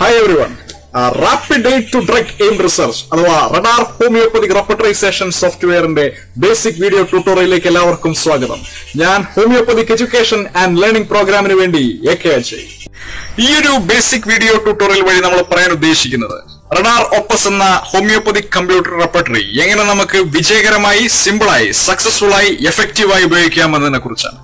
Hi every one rapid date to drug aim research അഥവാ radar homeopathic repertorisation സോഫ്റ്റ്വെയറിന്റെ basic video ട്യൂട്ടോറിയലിലേക്ക് എല്ലാവർക്കും സ്വാഗതം. ഞാൻ ഹോമിയോപ്പതിക് എഡ്യൂക്കേഷൻ ആൻഡ് ലേണിംഗ് പ്രോഗ്രാമിന് വേണ്ടി എ കെ അജയ് ഈ ഒരു ബേസിക് വീഡിയോ ട്യൂട്ടോറിയൽ വഴി നമ്മൾ പറയാൻ ഉദ്ദേശിക്കുന്നത് റഡാർ ഒപ്പസ് എന്ന ഹോമിയോപ്പതിക് കമ്പ്യൂട്ടർ റെപ്പട്ടറി എങ്ങനെ നമുക്ക് വിജയകരമായി സിമ്പിളായി സക്സസ്ഫുൾ ആയി എഫക്റ്റീവായി ഉപയോഗിക്കാം എന്നതിനെ കുറിച്ചാണ്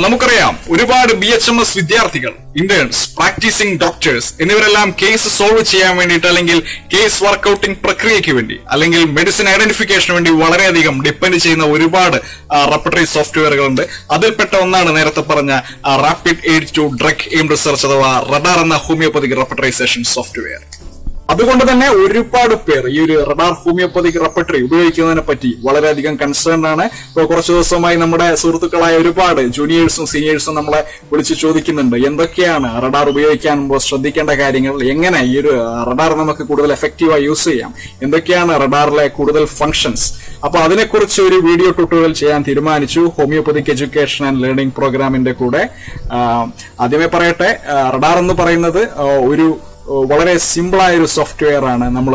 നമുക്കറിയാം ഒരുപാട് ബി എച്ച് എം എസ് വിദ്യാർത്ഥികൾ ഇന്റേൺസ് പ്രാക്ടീസിംഗ് ഡോക്ടേഴ്സ് എന്നിവരെല്ലാം കേസ് സോൾവ് ചെയ്യാൻ വേണ്ടിയിട്ട് അല്ലെങ്കിൽ കേസ് വർക്കൗട്ടിംഗ് പ്രക്രിയയ്ക്ക് വേണ്ടി അല്ലെങ്കിൽ മെഡിസിൻ ഐഡന്റിഫിക്കേഷന് വേണ്ടി വളരെയധികം ഡിപ്പെൻഡ് ചെയ്യുന്ന ഒരുപാട് റെപ്പട്ടറി സോഫ്റ്റ്വെയറുകളുണ്ട് അതിൽപ്പെട്ട ഒന്നാണ് നേരത്തെ പറഞ്ഞ rapid aid to drug aim research അഥവാ റഡാർ എന്ന ഹോമിയോപ്പതിക് റെപ്പട്ടറൈസേഷൻ സോഫ്റ്റ്വെയർ അതുകൊണ്ട് തന്നെ ഒരുപാട് പേർ ഈ ഒരു റഡാർ ഹോമിയോപ്പതി റെപ്പട്ടറി ഉപയോഗിക്കുന്നതിനെ പറ്റി വളരെയധികം കൺസേൺ ആണ്. ഇപ്പോൾ കുറച്ച് ദിവസമായി നമ്മുടെ സുഹൃത്തുക്കളായ ഒരുപാട് ജൂനിയേഴ്സും സീനിയേഴ്സും നമ്മളെ വിളിച്ച് ചോദിക്കുന്നുണ്ട്. എന്തൊക്കെയാണ് റഡാർ ഉപയോഗിക്കാൻ ശ്രദ്ധിക്കേണ്ട കാര്യങ്ങൾ? എങ്ങനെ ഈ ഒരു റഡാർ നമുക്ക് കൂടുതൽ എഫക്റ്റീവായി യൂസ് ചെയ്യാം? എന്തൊക്കെയാണ് റഡാറിലെ കൂടുതൽ ഫങ്ഷൻസ് അപ്പൊ അതിനെക്കുറിച്ച് ഒരു വീഡിയോ ട്യൂട്ടോറിയൽ ചെയ്യാൻ തീരുമാനിച്ചു. ഹോമിയോപ്പതിക് എഡ്യൂക്കേഷൻ ആൻഡ് ലേണിംഗ് പ്രോഗ്രാമിന്റെ കൂടെ. ആദ്യമേ പറയട്ടെ. റഡാർ എന്ന് പറയുന്നത് ഒരു വളരെ സിമ്പിളായ ഒരു സോഫ്റ്റ്വെയർ ആണ് നമ്മൾ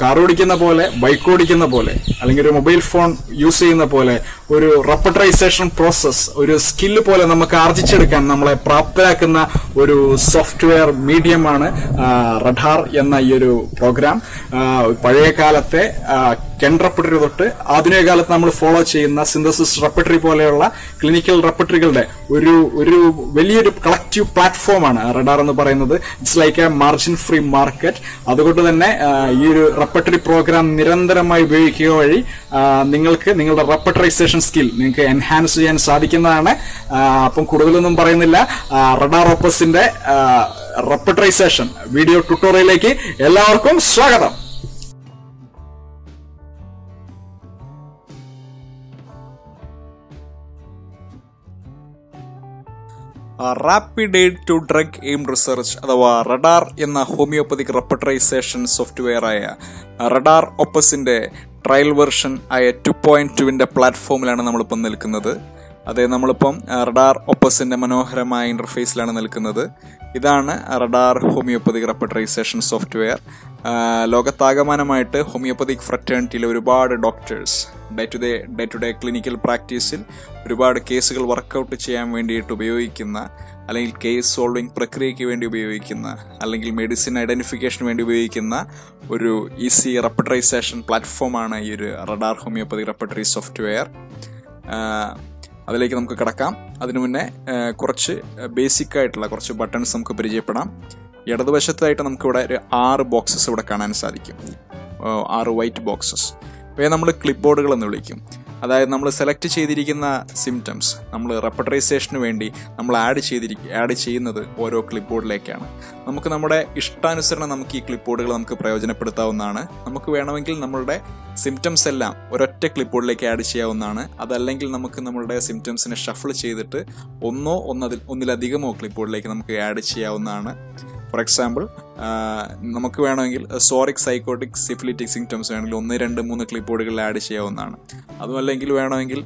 കാർ ഓടിക്കുന്ന പോലെ ബൈക്ക് ഓടിക്കുന്ന പോലെ അല്ലെങ്കിൽ ഒരു മൊബൈൽ ഫോൺ യൂസ് ചെയ്യുന്ന പോലെ ഒരു റെപ്പട്ടറൈസേഷൻ പ്രോസസ്സ് ഒരു സ്കില്ല് പോലെ നമുക്ക് ആർജിച്ചെടുക്കാൻ നമ്മളെ പ്രാപ്തരാക്കുന്ന ഒരു സോഫ്റ്റ്വെയർ മീഡിയമാണ് റഡാർ എന്ന ഈ ഒരു പ്രോഗ്രാം. പഴയ കാലത്തെ കെൻ റെപ്പട്ടറി തൊട്ട് ആധുനിക കാലത്ത് നമ്മൾ ഫോളോ ചെയ്യുന്ന സിന്തസിസ് റെപ്പട്ടറി പോലെയുള്ള ക്ലിനിക്കൽ റെപ്പട്ടറികളുടെ ഒരു ഒരു വലിയൊരു കളക്റ്റീവ് പ്ലാറ്റ്ഫോമാണ് റഡാർ എന്ന് പറയുന്നത്. It's like a margin free market അതുകൊണ്ട് തന്നെ ഈ ഒരു റെപ്പട്ടറി പ്രോഗ്രാം നിരന്തരമായി ഉപയോഗിക്കുക വഴി നിങ്ങൾക്ക് നിങ്ങളുടെ റെപ്പട്ടറൈസേഷൻ സ്കിൽ നിങ്ങൾക്ക് എൻഹാൻസ് ചെയ്യാൻ സാധിക്കുന്നതാണ്. അപ്പം കൂടുതലൊന്നും പറയുന്നില്ല. റഡാർ ഓപ്പസിന്റെ റെപ്പട്ടറൈസേഷൻ വീഡിയോ ട്യൂട്ടോറിയലിലേക്ക് എല്ലാവർക്കും സ്വാഗതം. Rapid aid to drug aim research അഥവാ റഡാർ എന്ന ഹോമിയോപ്പതിക് റെപ്പട്രൈസേഷൻ സോഫ്റ്റ്വെയറായ റഡാർ ഒപ്പസിന്റെ ട്രയൽ വെർഷൻ ആയ ടു പോയിന്റ് ടുവിന്റെ പ്ലാറ്റ്ഫോമിലാണ് നമ്മളിപ്പം നിൽക്കുന്നത്. അതെ നമ്മളിപ്പം റഡാർ ഒപ്പസിന്റെ മനോഹരമായ ഇന്റർഫേസിലാണ് നിൽക്കുന്നത്. ഇതാണ് റഡാർ ഹോമിയോപ്പതിക് റെപ്പറ്ററൈസേഷൻ സോഫ്റ്റ്വെയർ ലോകത്താകമാനമായിട്ട് ഹോമിയോപ്പതിക് ഫ്രറ്റേണിറ്റിയിലെ ഒരുപാട് doctors day to day day to day clinical പ്രാക്ടീസിൽ ഒരുപാട് കേസുകൾ വർക്കൗട്ട് ചെയ്യാൻ വേണ്ടിയിട്ട് ഉപയോഗിക്കുന്ന അല്ലെങ്കിൽ കേസ് സോൾവിങ് പ്രക്രിയയ്ക്ക് വേണ്ടി ഉപയോഗിക്കുന്ന അല്ലെങ്കിൽ മെഡിസിൻ ഐഡന്റിഫിക്കേഷന് വേണ്ടി ഉപയോഗിക്കുന്ന ഒരു ഈസി റെപ്പട്രൈസേഷൻ പ്ലാറ്റ്ഫോമാണ് ഈ ഒരു റഡാർ ഹോമിയോപ്പതി റെപ്പട്രി സോഫ്റ്റ്വെയർ. അതിലേക്ക് നമുക്ക് കിടക്കാം. അതിനു മുന്നേ കുറച്ച് ബേസിക് ആയിട്ടുള്ള കുറച്ച് ബട്ടൺസ് നമുക്ക് പരിചയപ്പെടാം. ഇടതുവശത്തായിട്ട് നമുക്കിവിടെ ഒരു ആറ് ബോക്സസ് ഇവിടെ കാണാൻ സാധിക്കും. ആറ് വൈറ്റ് ബോക്സസ് ഇവയെ നമ്മൾ ക്ലിപ്പ് ബോർഡുകൾ എന്ന് വിളിക്കും. അതായത് നമ്മൾ സെലക്ട് ചെയ്തിരിക്കുന്ന സിംറ്റംസ് നമ്മൾ റെപ്പട്ടറൈസേഷന് വേണ്ടി നമ്മൾ ആഡ് ചെയ്തിരിക്കുക ആഡ് ചെയ്യുന്നത് ഓരോ ക്ലിപ്പ് ബോർഡിലേക്കാണ് നമുക്ക് നമ്മുടെ ഇഷ്ടാനുസരണം നമുക്ക് ഈ ക്ലിപ്പ് ബോർഡുകൾ നമുക്ക് പ്രയോജനപ്പെടുത്താവുന്നതാണ്. നമുക്ക് വേണമെങ്കിൽ നമ്മളുടെ സിംറ്റംസ് എല്ലാം ഒരൊറ്റ ക്ലിപ്പ് ബോർഡിലേക്ക് ആഡ് ചെയ്യാവുന്നതാണ്. അതല്ലെങ്കിൽ നമുക്ക് നമ്മളുടെ സിംറ്റംസിനെ ഷഫിൾ ചെയ്തിട്ട് ഒന്നോ ഒന്നതിൽ ഒന്നിലധികമോ ക്ലിപ്പ് ബോർഡിലേക്ക് നമുക്ക് ആഡ് ചെയ്യാവുന്നതാണ്. ഫോർ എക്സാമ്പിൾ നമുക്ക് വേണമെങ്കിൽ സോറിക് സൈക്കോട്ടിക് സിഫിലിറ്റിക് സിംറ്റംസ് വേണമെങ്കിൽ ഒന്ന് രണ്ട് മൂന്ന് ക്ലിപ്പ് ബോർഡുകളിൽ ആഡ് ചെയ്യാവുന്നതാണ്. അതുമല്ലെങ്കിൽ വേണമെങ്കിൽ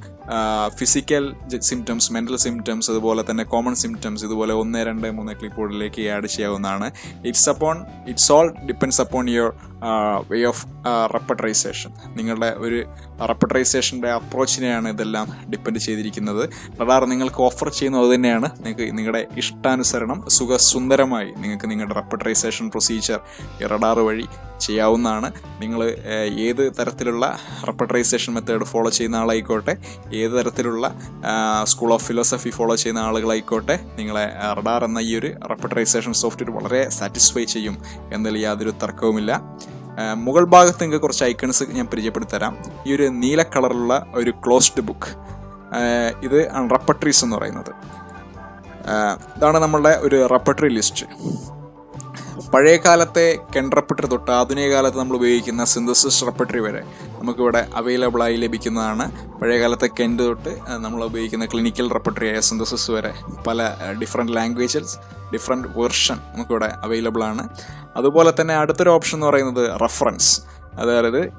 ഫിസിക്കൽ സിംറ്റംസ് മെന്റൽ സിംറ്റംസ് അതുപോലെ തന്നെ കോമൺ സിംറ്റംസ് ഇതുപോലെ ഒന്ന് രണ്ട് മൂന്ന് ക്ലിപ്പ് ബോർഡിലേക്ക് ആഡ് ചെയ്യാവുന്നതാണ് it's upon it's all depends upon your way of repertorisation നിങ്ങളുടെ ഒരു റെപ്പട്ടറൈസേഷന്റെ അപ്രോച്ചിനെയാണ് ഇതെല്ലാം ഡിപ്പെൻഡ് ചെയ്തിരിക്കുന്നത്. റഡാർ നിങ്ങൾക്ക് ഓഫർ ചെയ്യുന്നത് അതുതന്നെയാണ്. നിങ്ങൾക്ക് നിങ്ങളുടെ ഇഷ്ടാനുസരണം സുഖസുന്ദരമായി നിങ്ങൾക്ക് നിങ്ങളുടെ റെപ്പട്ടറൈസേഷൻ പ്രൊസീജിയർ ഈ റഡാർ വഴി ചെയ്യാവുന്നതാണ്. നിങ്ങൾ ഏത് തരത്തിലുള്ള റെപ്പട്ടറൈസേഷൻ മെത്തേഡ് ഫോളോ ചെയ്യുന്ന ആളായിക്കോട്ടെ ഏത് തരത്തിലുള്ള സ്കൂൾ ഓഫ് ഫിലോസഫി ഫോളോ ചെയ്യുന്ന ആളുകളായിക്കോട്ടെ നിങ്ങളെ റഡാർ എന്ന ഈ ഒരു റെപ്പറ്ററൈസേഷൻ സോഫ്റ്റ്വെയർ വളരെ സാറ്റിസ്ഫൈ ചെയ്യും എന്നതിൽ യാതൊരു തർക്കവുമില്ല. മുകൾ ഭാഗത്ത് നിങ്ങൾക്ക് കുറച്ച് ഐക്കൺസ് ഞാൻ പരിചയപ്പെടുത്തരാം. ഈ ഒരു നീല കളറുള്ള ഒരു ക്ലോസ്ഡ് ബുക്ക് ഇത് റെപ്പട്രീസ് എന്ന് പറയുന്നത്. ഇതാണ് നമ്മളുടെ ഒരു റെപ്പട്ടറി ലിസ്റ്റ് പഴയ കാലത്തെ കെൻ റെപ്പട്ടറി തൊട്ട് ആധുനിക കാലത്ത് നമ്മൾ ഉപയോഗിക്കുന്ന സിന്തസിസ് റെപ്പട്ടറി വരെ നമുക്കിവിടെ അവൈലബിളായി ലഭിക്കുന്നതാണ്. പഴയ കാലത്തെ കെൻഡ് തൊട്ട് നമ്മൾ ഉപയോഗിക്കുന്ന ക്ലിനിക്കൽ റെപ്പട്ടറി ആയ സിന്തസിസ് വരെ പല ഡിഫറെന്റ് ലാംഗ്വേജസ് ഡിഫറെന്റ് വെർഷൻ നമുക്കിവിടെ അവൈലബിൾ ആണ്. അതുപോലെ തന്നെ അടുത്തൊരു ഓപ്ഷൻ എന്ന് പറയുന്നത് റെഫറൻസ് അതായത്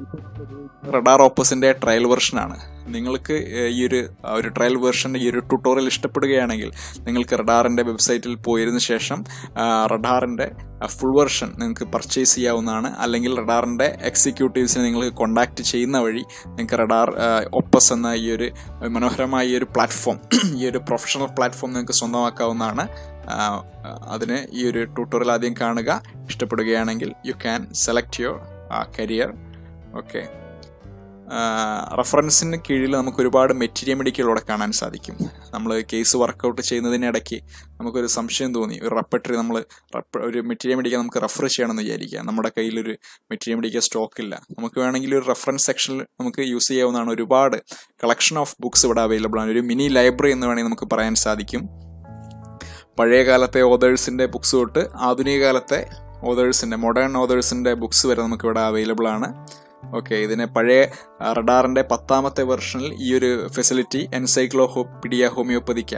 റഡാർ ഓപ്പസിന്റെ ട്രയൽ വെർഷനാണ് നിങ്ങൾക്ക് ഈ ഒരു ഒരു ട്രയൽ വെർഷന്റെ ഈ ഒരു ട്യൂട്ടോറിയൽ ഇഷ്ടപ്പെടുകയാണെങ്കിൽ നിങ്ങൾക്ക് റഡാറിന്റെ വെബ്സൈറ്റിൽ പോയിരുന്ന ശേഷം റഡാറിന്റെ ഫുൾ വെർഷൻ നിങ്ങൾക്ക് പർച്ചേസ് ചെയ്യാവുന്നതാണ്. അല്ലെങ്കിൽ റഡാറിന്റെ എക്സിക്യൂട്ടീവ്സിനെ നിങ്ങൾക്ക് കോണ്ടാക്ട് ചെയ്യുന്ന വഴി നിങ്ങൾക്ക് റഡാർ ഒപ്പസ് എന്ന ഈ ഒരു മനോഹരമായ ഈ ഒരു പ്ലാറ്റ്ഫോം ഈ ഒരു പ്രൊഫഷണൽ പ്ലാറ്റ്ഫോം നിങ്ങൾക്ക് സ്വന്തമാക്കാവുന്നതാണ്. അതിന് ഈ ഒരു ട്യൂട്ടോറിയൽ ആദ്യം കാണുക. ഇഷ്ടപ്പെടുകയാണെങ്കിൽ you can select your career okay റെഫറൻസിന് കീഴിൽ നമുക്ക് ഒരുപാട് മെറ്റീരിയൽ മെഡിക്കലൂടെ കാണാൻ സാധിക്കും. നമ്മൾ കേസ് വർക്കൗട്ട് ചെയ്യുന്നതിനിടയ്ക്ക് നമുക്കൊരു സംശയം തോന്നി. ഒരു റെപ്പറ്ററി നമ്മൾ ഒരു മെറ്റീരിയൽ മെഡിക്കൽ നമുക്ക് റെഫർ ചെയ്യണമെന്ന് വിചാരിക്കുക. നമ്മുടെ കയ്യിലൊരു മെറ്റീരിയൽ മെഡിക്കൽ സ്റ്റോക്ക് ഇല്ല. നമുക്ക് വേണമെങ്കിൽ ഒരു റെഫറൻസ് സെക്ഷനിൽ നമുക്ക് യൂസ് ചെയ്യാവുന്നതാണ്. ഒരുപാട് കളക്ഷൻ ഓഫ് ബുക്സ് ഇവിടെ അവൈലബിൾ ആണ്. ഒരു മിനി ലൈബ്രറി എന്ന് വേണമെങ്കിൽ നമുക്ക് പറയാൻ സാധിക്കും. പഴയ കാലത്തെ ഓതേഴ്സിന്റെ ബുക്സ് തൊട്ട് ആധുനിക കാലത്തെ ഓതേഴ്സിന്റെ മോഡേൺ ഓതേഴ്സിന്റെ ബുക്സ് വരെ നമുക്ക് ഇവിടെ അവൈലബിൾ ആണ്. ഓക്കെ ഇതിനെ പഴയ റഡാറിന്റെ പത്താമത്തെ വെർഷനിൽ ഈ ഒരു facility encyclopaedia homoeopathica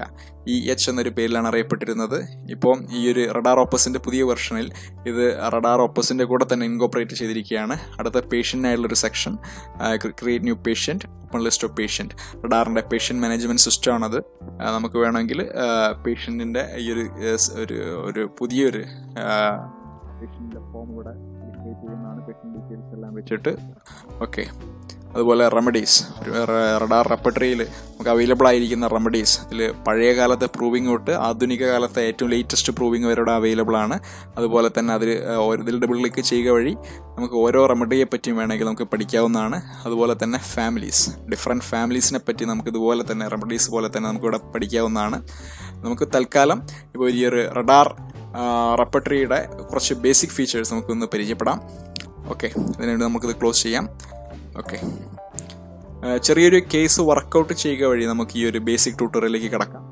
E H എന്നൊരു പേരിലാണ് അറിയപ്പെട്ടിരുന്നത്. ഇപ്പോൾ ഈ ഒരു റഡാർ ഓപ്പസിന്റെ പുതിയ വെർഷനിൽ ഇത് റഡാർ ഓപ്പസിന്റെ കൂടെ തന്നെ ഇൻകോപ്പറേറ്റ് ചെയ്തിരിക്കുകയാണ്. അടുത്ത പേഷ്യന്റിനായുള്ള ഒരു section create new patient open list of patient റഡാറിന്റെ patient management system ആണത്. ആ, നമുക്ക് വേണമെങ്കിൽ പേഷ്യന്റിന്റെ ഈ ഒരു ഒരു പുതിയൊരു പേഷ്യന്റിന്റെ ഫോം ഇവിടെ വെച്ചിട്ട് ഓക്കെ അതുപോലെ റെമഡീസ് റഡാർ റെപ്പട്ടറിയിൽ നമുക്ക് അവൈലബിൾ ആയിരിക്കുന്ന റെമഡീസ് ഇതിൽ പഴയ കാലത്തെ പ്രൂവിംഗ് തൊട്ട് ആധുനിക കാലത്തെ ഏറ്റവും ലേറ്റസ്റ്റ് പ്രൂവിംഗ് വരെ ഇവിടെ അവൈലബിൾ ആണ്. അതുപോലെ തന്നെ അതിൽ ഇതിൽ ഡബിൾ ക്ലിക്ക് ചെയ്യുക വഴി നമുക്ക് ഓരോ റെമഡിയെ പറ്റിയും വേണമെങ്കിൽ നമുക്ക് പഠിക്കാവുന്നതാണ്. അതുപോലെ തന്നെ ഫാമിലീസ് ഡിഫറെന്റ് ഫാമിലീസിനെ പറ്റി നമുക്ക് ഇതുപോലെ തന്നെ റെമഡീസ് പോലെ തന്നെ നമുക്കിവിടെ പഠിക്കാവുന്നതാണ്. നമുക്ക് തൽക്കാലം ഇപ്പോൾ ഈ ഒരു റഡാർ റെപ്പട്രിയുടെ കുറച്ച് ബേസിക് ഫീച്ചേഴ്സ് നമുക്കൊന്ന് പരിചയപ്പെടാം. ഓക്കെ അതിനുവേണ്ടി നമുക്കിത് ക്ലോസ് ചെയ്യാം. ഓക്കെ ചെറിയൊരു കേസ് വർക്കൗട്ട് ചെയ്യുക വഴി നമുക്ക് ഈ ഒരു ബേസിക് ട്യൂട്ടോറിയലിലേക്ക് കിടക്കാം.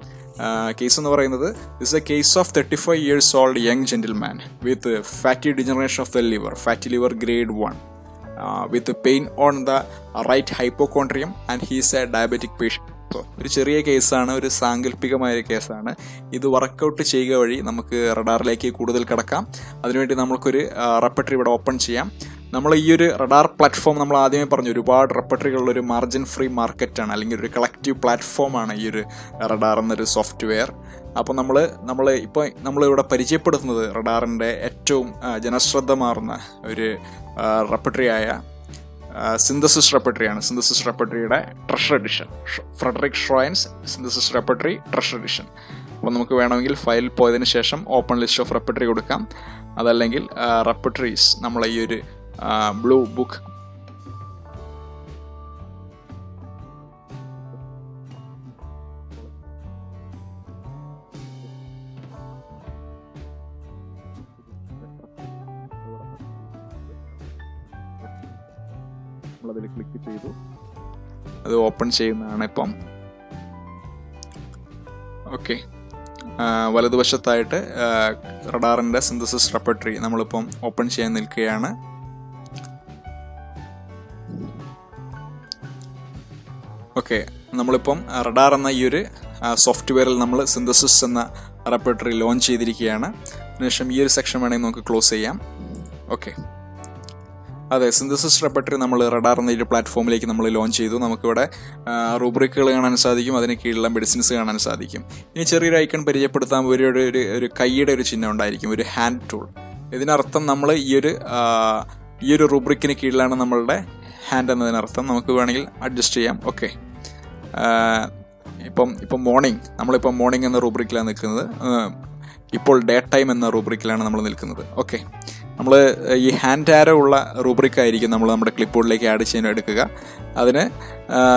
കേസ് എന്ന് പറയുന്നത് is a case of thirty five years old young gentleman with fatty degeneration of the liver fatty liver grade one with pain on the right hypochondrium and he's a diabetic patient ഒരു ചെറിയ കേസാണ് ഒരു സാങ്കല്പികമായ കേസാണ്. ഇത് workout ചെയ്യുക വഴി നമുക്ക് റഡാറിലേക്ക് കൂടുതൽ കിടക്കാം. അതിനുവേണ്ടി നമുക്കൊരു റെപ്പട്ടറി ഇവിടെ ഓപ്പൺ ചെയ്യാം. നമ്മൾ ഈ ഒരു റഡാർ പ്ലാറ്റ്ഫോം നമ്മൾ ആദ്യമേ പറഞ്ഞു ഒരുപാട് റെപ്പട്ടറികളുള്ള ഒരു മാർജിൻ ഫ്രീ മാർക്കറ്റാണ് അല്ലെങ്കിൽ ഒരു കളക്റ്റീവ് പ്ലാറ്റ്ഫോമാണ് ഈ ഒരു റഡാർ എന്നൊരു സോഫ്റ്റ്വെയർ അപ്പോൾ നമ്മൾ നമ്മൾ ഇപ്പോൾ നമ്മളിവിടെ പരിചയപ്പെടുത്തുന്നത് റഡാറിന്റെ ഏറ്റവും ജനശ്രദ്ധ മാറുന്ന ഒരു റെപ്പട്ടറിയായ സിന്തസിസ് റെപ്പട്ടറിയാണ് synthesis റെപ്പട്ടറിയുടെ treasure edition Frederik Schroyens synthesis repertory treasure edition അപ്പോൾ നമുക്ക് വേണമെങ്കിൽ ഫയൽ പോയതിന് ശേഷം ഓപ്പൺ ലിസ്റ്റ് ഓഫ് റെപ്പട്ടറി കൊടുക്കാം. അതല്ലെങ്കിൽ റെപ്പട്ടറീസ് നമ്മളെ ഈ ഒരു ബ്ലൂ ബുക്ക് നമ്മളതിൽ ക്ലിക്ക് ചെയ്തു. അത് ഓപ്പൺ ചെയ്യുന്നതാണ് ഇപ്പം. ഓക്കെ വലതുവശത്തായിട്ട് റഡാറിന്റെ സിന്തസിസ് റെപ്പട്രി നമ്മളിപ്പം ഓപ്പൺ ചെയ്യാൻ നിൽക്കുകയാണ്. ഓക്കെ നമ്മളിപ്പം റഡാർ എന്ന ഈ ഒരു സോഫ്റ്റ്വെയറിൽ നമ്മൾ സിന്തസിസ് എന്ന റെപ്പട്ടറി ലോഞ്ച് ചെയ്തിരിക്കുകയാണ്. അതിനുശേഷം ഈ ഒരു സെക്ഷൻ വേണമെങ്കിൽ നമുക്ക് ക്ലോസ് ചെയ്യാം. ഓക്കെ അതെ സിന്തസിസ് റെപ്പട്ടറി നമ്മൾ റഡാർ എന്ന ഒരു പ്ലാറ്റ്ഫോമിലേക്ക് നമ്മൾ ലോഞ്ച് ചെയ്തു. നമുക്കിവിടെ റൂബ്രിക്കുകൾ കാണാൻ സാധിക്കും അതിന് കീഴിലുള്ള മെഡിസിൻസ് കാണാൻ സാധിക്കും. ഇനി ചെറിയൊരു ഐക്കൺ പരിചയപ്പെടുത്താൻ ഒരു ഒരു- ഒരു കൈയുടെ ഒരു ചിഹ്നം ഉണ്ടായിരിക്കും ഒരു ഹാൻഡ് ടൂൾ ഇതിനർത്ഥം നമ്മൾ ഈ ഒരു ഈ ഒരു റൂബ്രിക്കിന് കീഴിലാണ് നമ്മളുടെ ഹാൻഡ് എന്നതിനർത്ഥം. നമുക്ക് വേണമെങ്കിൽ അഡ്ജസ്റ്റ് ചെയ്യാം. ഓക്കെ ഇപ്പം ഇപ്പം മോർണിംഗ് നമ്മളിപ്പം മോർണിംഗ് എന്ന റൂബ്രിക്കിലാണ് നിൽക്കുന്നത്. ഇപ്പോൾ ഡേ ടൈം എന്ന റൂബ്രിക്കിലാണ് നമ്മൾ നിൽക്കുന്നത്. ഓക്കെ നമ്മൾ ഈ ഹാൻഡ് ആരോ ഉള്ള റൂബ്രിക് ആയിരിക്കും നമ്മൾ നമ്മുടെ ക്ലിപ്പ് ബോർഡിലേക്ക് ആഡ് ചെയ്യാൻ എടുക്കുക. അതിന്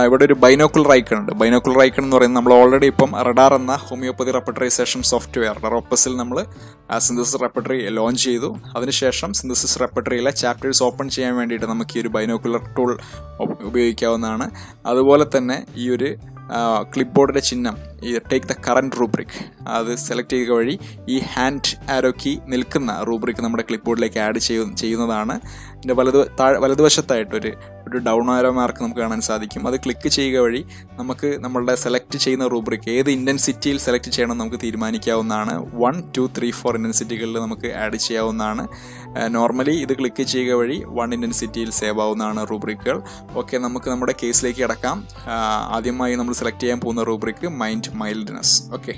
ഇവിടെ ഒരു ബൈനോക്കുലർ ഐക്കൺ ഉണ്ട്. ബൈനോക്കുലർ ഐക്കൺ എന്ന് പറയുന്നത് നമ്മൾ ഓൾറെഡി ഇപ്പം റഡാർ എന്ന ഹോമിയോപ്പതി റെപ്പറ്ററൈസേഷൻ സോഫ്റ്റ്വെയർ റോപ്പസിൽ നമ്മൾ സിന്തസിസ് റെപ്പറ്ററി ലോഞ്ച് ചെയ്തു. അതിനുശേഷം സിന്തസിസ് റെപ്പറ്ററിയിലെ ചാപ്റ്റേഴ്സ് ഓപ്പൺ ചെയ്യാൻ വേണ്ടിയിട്ട് നമുക്ക് ഈ ഒരു ബൈനോക്കുലർ ടൂൾ ഉപയോഗിക്കാവുന്നതാണ്. അതുപോലെ തന്നെ ഈ ഒരു ക്ലിപ്പ് ബോർഡിന്റെ ചിഹ്നം ഈ ടേക്ക് ദ കറണ്ട് റൂബ്രിക് അത് സെലക്ട് ചെയ്യുക വഴി ഈ ഹാൻഡ് ആരോക്കി നിൽക്കുന്ന റൂബ്രിക് നമ്മുടെ ക്ലിപ്പ് ബോർഡിലേക്ക് ആഡ് ചെയ്യുന്നതാണ്. ഇതിന്റെ വലതു താഴെ വലതുവശത്തായിട്ട് ഒരു ഡൗൺ ആരോ മാർക്ക് നമുക്ക് കാണാൻ സാധിക്കും. അത് ക്ലിക്ക് ചെയ്യുക വഴി നമുക്ക് നമ്മളുടെ സെലക്ട് ചെയ്യുന്ന റൂബ്രിക് ഏത് ഇന്റൻസിറ്റിയിൽ സെലക്ട് ചെയ്യണം നമുക്ക് തീരുമാനിക്കാവുന്നതാണ്. വൺ ടു ത്രീ ഫോർ ഇന്റൻസിറ്റികളിൽ നമുക്ക് ആഡ് ചെയ്യാവുന്നതാണ്. നോർമലി ഇത് ക്ലിക്ക് ചെയ്യുക വഴി വൺ ഇന്റൻസിറ്റിയിൽ സേവ് ആവുന്നതാണ് റൂബ്രിക്കുകൾ ഓക്കെ നമുക്ക് നമ്മുടെ കേസിലേക്ക് കിടക്കാം. ആ, ആദ്യമായി നമ്മൾ സെലക്ട് ചെയ്യാൻ പോകുന്ന റൂബ്രിക്ക് മൈൻഡ് മൈൽഡ്നെസ് ഓക്കെ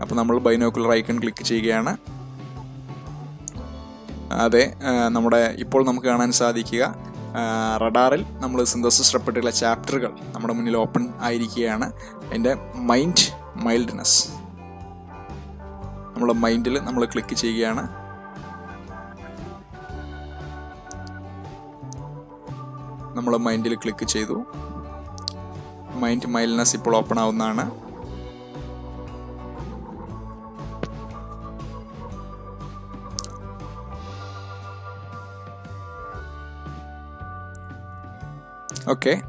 അപ്പോൾ നമ്മൾ ബൈനോക്കുലർ ഐക്കൺ ക്ലിക്ക് ചെയ്യുകയാണ്. അതെ നമ്മുടെ ഇപ്പോൾ നമുക്ക് കാണാൻ സാധിക്കുക റഡാറിൽ നമ്മൾ സിന്തസിസ് റെപ്പെട്ടുള്ള ചാപ്റ്ററുകൾ നമ്മുടെ മുന്നിൽ ഓപ്പൺ ആയിരിക്കുകയാണ്. അതിന്റെ മൈൻഡ് മൈൽഡ്നെസ്. നമ്മുടെ മൈൻഡിൽ നമ്മൾ ക്ലിക്ക് ചെയ്യുകയാണ്. നമ്മൾ മൈൻഡിൽ ക്ലിക്ക് ചെയ്തു. മൈൻഡ് മൈൽഡ്നെസ് ഇപ്പോൾ ഓപ്പൺ ആവുന്നതാണ്. ഓക്കെ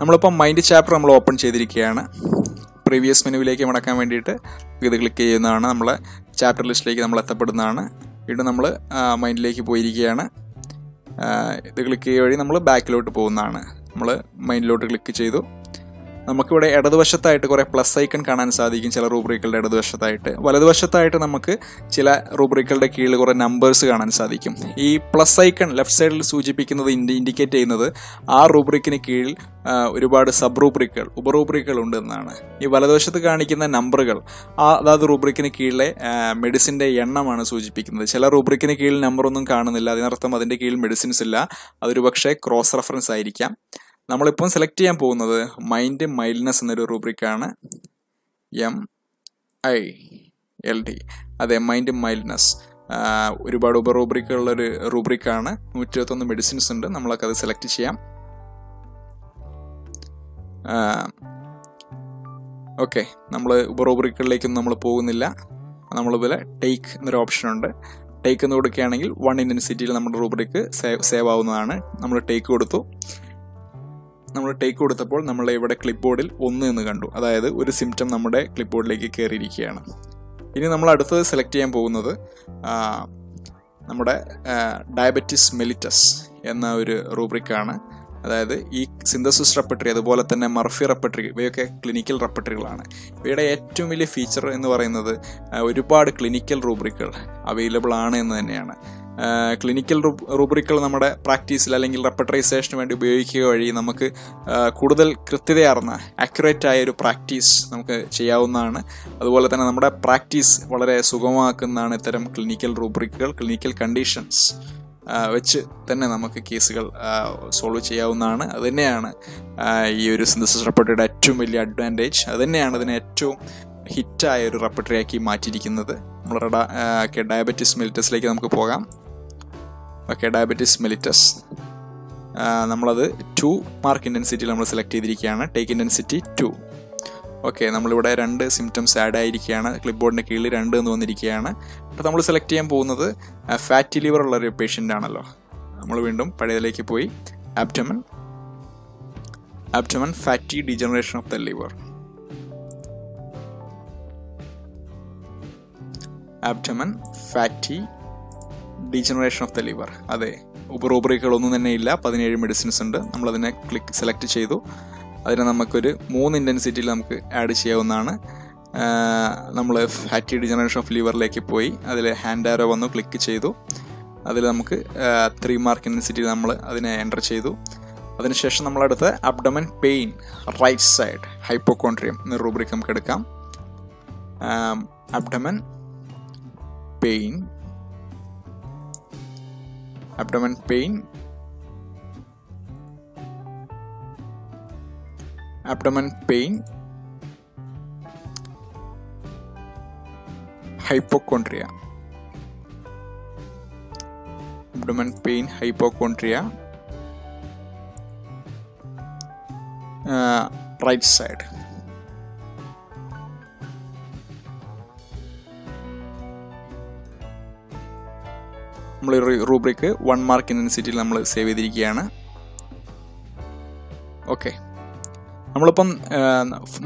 നമ്മളിപ്പോൾ മൈൻഡ് ചാപ്റ്റർ നമ്മൾ ഓപ്പൺ ചെയ്തിരിക്കുകയാണ്. പ്രീവിയസ് മെനുവിലേക്ക് മടക്കാൻ വേണ്ടിയിട്ട് ഇത് ക്ലിക്ക് ചെയ്യുന്നതാണ് നമ്മളെ ചാപ്റ്റർ ലിസ്റ്റിലേക്ക് നമ്മൾ എത്തപ്പെടുന്നതാണ്. വീണ്ടും നമ്മൾ മൈൻഡിലേക്ക് പോയിരിക്കുകയാണ്. ഇത് ക്ലിക്ക് ചെയ്യുക വഴി നമ്മൾ ബാക്കിലോട്ട് പോകുന്നതാണ്. നമ്മൾ മൈൻഡിലോട്ട് ക്ലിക്ക് ചെയ്തു. നമുക്കിവിടെ ഇടതുവശത്തായിട്ട് കുറേ പ്ലസ് ഐക്കൺ കാണാൻ സാധിക്കും ചില റൂബ്രിക്കുകളുടെ ഇടതുവശത്തായിട്ട്. വലതുവശത്തായിട്ട് നമുക്ക് ചില റൂബ്രിക്കുകളുടെ കീഴിൽ കുറേ നമ്പേഴ്സ് കാണാൻ സാധിക്കും. ഈ പ്ലസ് ഐക്കൺ ലെഫ്റ്റ് സൈഡിൽ സൂചിപ്പിക്കുന്നത് ഇൻഡിക്കേറ്റ് ചെയ്യുന്നത് ആ റൂബ്രിക്കിന് കീഴിൽ ഒരുപാട് സബ് റൂബ്രിക്കുകൾ ഉപറൂബ്രിക്കുകൾ ഉണ്ട് എന്നാണ് ഈ വലതുവശത്ത് കാണിക്കുന്ന നമ്പറുകൾ ആ അതാത് റൂബ്രിക്കിന് കീഴിലെ മെഡിസിന്റെ എണ്ണമാണ് സൂചിപ്പിക്കുന്നത്. ചില റൂബ്രിക്കിന് കീഴിൽ നമ്പറൊന്നും കാണുന്നില്ല അതിനർത്ഥം അതിന്റെ കീഴിൽ മെഡിസിൻസ് ഇല്ല. അതൊരു പക്ഷേ ക്രോസ് റെഫറൻസ് ആയിരിക്കാം. നമ്മളിപ്പം സെലക്ട് ചെയ്യാൻ പോകുന്നത് മൈൻഡ് മൈൽഡ്നെസ് എന്നൊരു റൂബ്രിക്കാണ് എം ഐ എൽ ഡി അതെ മൈൻഡ് മൈൽഡ്നെസ് ഒരുപാട് ഉപ റൂബ്രിക്കുള്ളൊരു റൂബ്രിക്കാണ് നൂറ്റി ഇരുപത്തൊന്ന് മെഡിസിൻസ് ഉണ്ട്. നമ്മളൊക്കെ അത് സെലക്ട് ചെയ്യാം. ഓക്കെ നമ്മൾ ഉപ റൂബ്രിക്കുകളിലേക്കൊന്നും നമ്മൾ പോകുന്നില്ല. നമ്മളിതുപോലെ ടേക്ക് എന്നൊരു ഓപ്ഷൻ ഉണ്ട്. ടേക്ക് എന്ന് കൊടുക്കുകയാണെങ്കിൽ വൺ ഇന്റൻസിറ്റിയിൽ നമ്മുടെ റൂബ്രിക്ക് സേവ് സേവ് ആവുന്നതാണ്. നമ്മൾ ടേക്ക് കൊടുത്തു. നമ്മൾ ടേക്ക് കൊടുത്തപ്പോൾ നമ്മൾ ഇവിടെ ക്ലിപ്പ് ബോർഡിൽ ഒന്ന് എന്ന് കണ്ടു. അതായത് ഒരു സിംറ്റം നമ്മുടെ ക്ലിപ്പ് ബോർഡിലേക്ക് കയറിയിരിക്കുകയാണ്. ഇനി നമ്മൾ അടുത്തത് സെലക്ട് ചെയ്യാൻ പോകുന്നത് നമ്മുടെ ഡയബറ്റിസ് മെലിറ്റസ് എന്ന ഒരു റൂബ്രിക്കാണ് അതായത് ഈ സിന്തസിസ് റെപ്പട്ടറി അതുപോലെ തന്നെ മർഫി റെപ്പട്ടറി ഇവയൊക്കെ ക്ലിനിക്കൽ റെപ്പട്ടറികളാണ് ഇവയുടെ ഏറ്റവും വലിയ ഫീച്ചർ എന്ന് പറയുന്നത് ഒരുപാട് ക്ലിനിക്കൽ റൂബ്രിക്കുകൾ അവൈലബിൾ ആണ് എന്ന് തന്നെയാണ്. ക്ലിനിക്കൽ റൂബ്രിക്കുകൾ നമ്മുടെ പ്രാക്ടീസിൽ അല്ലെങ്കിൽ റെപ്പറ്ററൈസേഷന് വേണ്ടി ഉപയോഗിക്കുക വഴി നമുക്ക് കൂടുതൽ കൃത്യതയാർന്ന ആക്യുറേറ്റ് ആയ ഒരു പ്രാക്ടീസ് നമുക്ക് ചെയ്യാവുന്നതാണ്. അതുപോലെ തന്നെ നമ്മുടെ പ്രാക്ടീസ് വളരെ സുഗമമാക്കുന്നതാണ് ഇത്തരം ക്ലിനിക്കൽ റൂബ്രിക്കുകൾ ക്ലിനിക്കൽ കണ്ടീഷൻസ് വെച്ച് തന്നെ നമുക്ക് കേസുകൾ സോൾവ് ചെയ്യാവുന്നതാണ്. അത് തന്നെയാണ് ഈ ഒരു സിന്തസിസ് റെപ്പർട്ടറിയുടെ ഏറ്റവും വലിയ അഡ്വാന്റേജ് അത് തന്നെയാണ് അതിനെ ഏറ്റവും ഹിറ്റായ ഒരു റെപ്പർട്ടറിയാക്കി മാറ്റിയിരിക്കുന്നത്. നമ്മളുടെ ഡയബറ്റിസ് മെലിറ്റസിലേക്ക് നമുക്ക് പോകാം. ഓക്കെ ഡയബറ്റിസ് മെലിറ്റസ് നമ്മളത് ടു മാർക്ക് ഇന്റൻസിറ്റിയിൽ നമ്മൾ സെലക്ട് ചെയ്തിരിക്കുകയാണ്. ടേക്ക് ഇന്റൻസിറ്റി ടു ഓക്കെ നമ്മളിവിടെ രണ്ട് സിംറ്റംസ് ആഡ് ആയിരിക്കുകയാണ്. ക്ലിപ്പ് ബോർഡിന്റെ കീഴിൽ രണ്ട് എന്ന് വന്നിരിക്കുകയാണ്. അപ്പോൾ നമ്മൾ സെലക്ട് ചെയ്യാൻ പോകുന്നത് ഫാറ്റി ലിവർ ഉള്ള ഒരു പേഷ്യന്റ് ആണല്ലോ. നമ്മൾ വീണ്ടും പഴയതിലേക്ക് പോയി. Abdomen abdomen fatty degeneration of the liver abdomen fatty degeneration of the liver അതെ ഉപറോബറികളൊന്നും തന്നെ ഇല്ല. പതിനേഴ് മെഡിസിൻസ് ഉണ്ട്. നമ്മളതിനെ ക്ലിക്ക് സെലക്ട് ചെയ്തു. അതിനെ നമുക്കൊരു മൂന്ന് ഇന്റൻസിറ്റിയിൽ നമുക്ക് ആഡ് ചെയ്യാവുന്നതാണ്. നമ്മൾ ഫാറ്റി ഡിജനറേഷൻ ഓഫ് ലിവറിലേക്ക് പോയി. അതിൽ ഹാൻഡ് ആരോ വന്നു ക്ലിക്ക് ചെയ്തു. അതിൽ നമുക്ക് ത്രീ മാർക്ക് ഇന്റൻസിറ്റി നമ്മൾ അതിനെ എന്റർ ചെയ്തു. അതിനുശേഷം നമ്മളടുത്ത് abdomen pain right side hypochondrium എന്ന റൂബ്രിക് നമുക്ക് എടുക്കാം. Abdomen pain abdomen pain. Abdomen pain. Hypochondria. Abdomen pain hypochondria. Uh, right side നമ്മൾ റൂബ്രിക്ക് വൺ മാർക്ക് ഇന്റൻസിറ്റിയിൽ നമ്മൾ സേവ് ചെയ്തിരിക്കുകയാണ്. ഓക്കെ നമ്മളിപ്പം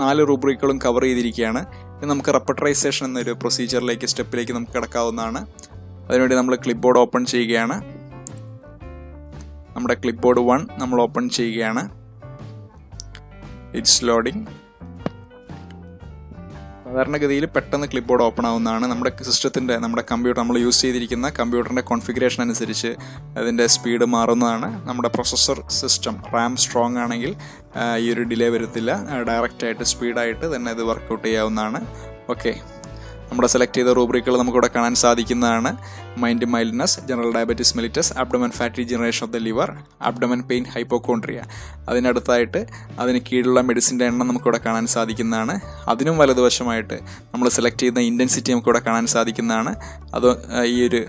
നാല് റൂബ്രിക്കുകളും കവർ ചെയ്തിരിക്കുകയാണ്. ഇനി നമുക്ക് റെപ്പട്ടറൈസേഷൻ എന്നൊരു പ്രൊസീജിയറിലേക്ക് സ്റ്റെപ്പിലേക്ക് നമുക്ക് കിടക്കാവുന്നതാണ്. അതിനുവേണ്ടി നമ്മൾ ക്ലിപ്പ് ബോർഡ് ഓപ്പൺ ചെയ്യുകയാണ്. നമ്മുടെ ക്ലിപ്പ് ബോർഡ് വൺ നമ്മൾ ഓപ്പൺ ചെയ്യുകയാണ്. ഇറ്റ്സ് ലോഡിങ് സാധാരണഗതിയിൽ പെട്ടെന്ന് ക്ലിപ്പ് ബോർഡ് ഓപ്പൺ ആവുന്നതാണ്. നമ്മുടെ സിസ്റ്റത്തിന്റെ നമ്മുടെ കമ്പ്യൂട്ടർ നമ്മൾ യൂസ് ചെയ്തിരിക്കുന്ന കമ്പ്യൂട്ടറിന്റെ കോൺഫിഗറേഷൻ അനുസരിച്ച് അതിന്റെ സ്പീഡ് മാറുന്നതാണ്. നമ്മുടെ പ്രൊസസ്സർ സിസ്റ്റം റാം സ്ട്രോങ് ആണെങ്കിൽ ഈ ഒരു ഡിലേ വരത്തില്ല. ഡയറക്റ്റായിട്ട് സ്പീഡായിട്ട് തന്നെ ഇത് വർക്കൗട്ട് ചെയ്യാവുന്നതാണ്. ഓക്കെ നമ്മുടെ സെലക്ട് ചെയ്ത റൂബ്രിക്കുകൾ നമുക്കിവിടെ കാണാൻ സാധിക്കുന്നതാണ്. Mind mildness general diabetes mellitus abdomen fatty generation of the liver abdomen pain hypochondria അതിനടുത്തായിട്ട് അതിന് കീഴിലുള്ള മെഡിസിന്റെ എണ്ണം നമുക്കിവിടെ കാണാൻ സാധിക്കുന്നതാണ്. അതിനും വലതുവശമായിട്ട് നമ്മൾ സെലക്ട് ചെയ്യുന്ന ഇന്റൻസിറ്റി നമുക്കിവിടെ കാണാൻ സാധിക്കുന്നതാണ്. അത് ഈ ഒരു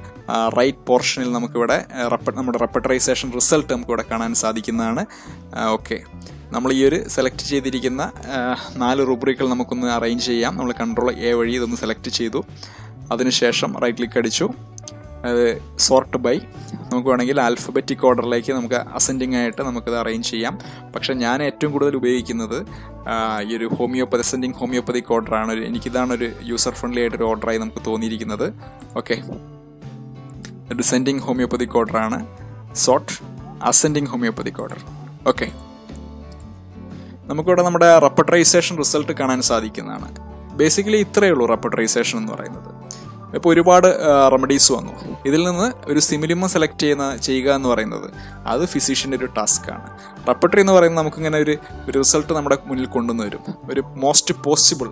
റൈറ്റ് പോർഷനിൽ നമുക്കിവിടെ റെപ്പ നമ്മുടെ റെപ്പട്ടറൈസേഷൻ റിസൾട്ട് നമുക്കിവിടെ കാണാൻ സാധിക്കുന്നതാണ്. ഓക്കെ നമ്മൾ ഈ ഒരു സെലക്ട് ചെയ്തിരിക്കുന്ന നാല് റൂബ്രിക്കുകൾ നമുക്കൊന്ന് അറേഞ്ച് ചെയ്യാം. നമ്മൾ കൺട്രോൾ എ വഴി ഇതൊന്ന് സെലക്ട് ചെയ്തു. അതിനുശേഷം റൈറ്റ് ക്ലിക്ക് അടിച്ചു. അത് സോർട്ട് ബൈ നമുക്ക് വേണമെങ്കിൽ ആൽഫബറ്റിക് ഓർഡറിലേക്ക് നമുക്ക് അസെൻഡിങ് ആയിട്ട് നമുക്കത് അറേഞ്ച് ചെയ്യാം. പക്ഷേ ഞാൻ ഏറ്റവും കൂടുതൽ ഉപയോഗിക്കുന്നത് ഈ ഒരു ഹോമിയോപ്പതി അസെൻഡിങ് ഹോമിയോപ്പതിക് ഓർഡറാണ് ഒരു എനിക്കിതാണ് ഒരു യൂസർ ഫ്രണ്ട്ലി ആയിട്ടൊരു ഓർഡറായി നമുക്ക് തോന്നിയിരിക്കുന്നത്. Okay descending homeopathic ഓർഡറാണ് sort ascending homeopathic order okay നമുക്കിവിടെ നമ്മുടെ റെപ്പട്ടറൈസേഷൻ റിസൾട്ട് കാണാൻ സാധിക്കുന്നതാണ്. ബേസിക്കലി ഇത്രയേ ഉള്ളൂ റെപ്പട്ടറൈസേഷൻ എന്ന് പറയുന്നത്. ഇപ്പോൾ ഒരുപാട് റെമഡീസ് വന്നു. ഇതിൽ നിന്ന് ഒരു സിമിലിമ സെലക്ട് ചെയ്യുന്ന ചെയ്യുക എന്ന് പറയുന്നത് അത് ഫിസിഷ്യന്റെ ഒരു ടാസ്ക് ആണ്. റെപ്പട്രി എന്ന് പറയുന്നത് നമുക്കിങ്ങനെ ഒരു ഒരു റിസൾട്ട് നമ്മുടെ മുന്നിൽ കൊണ്ടുവന്ന് വരും ഒരു മോസ്റ്റ് പോസിബിൾ